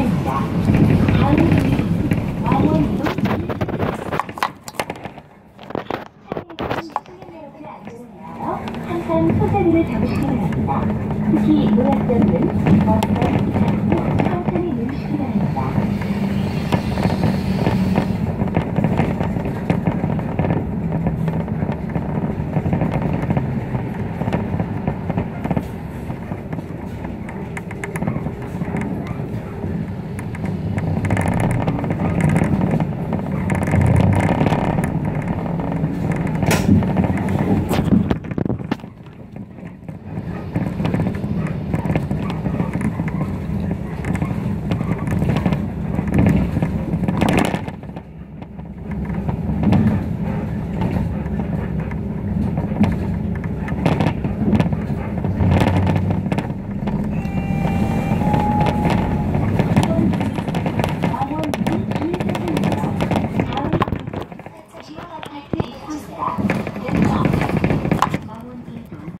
신규어 빌라입니다. 다음 문은 왕원이동 항상 소자리를 잡으시기 바랍니다. 특히 노약자들은 I think that's that?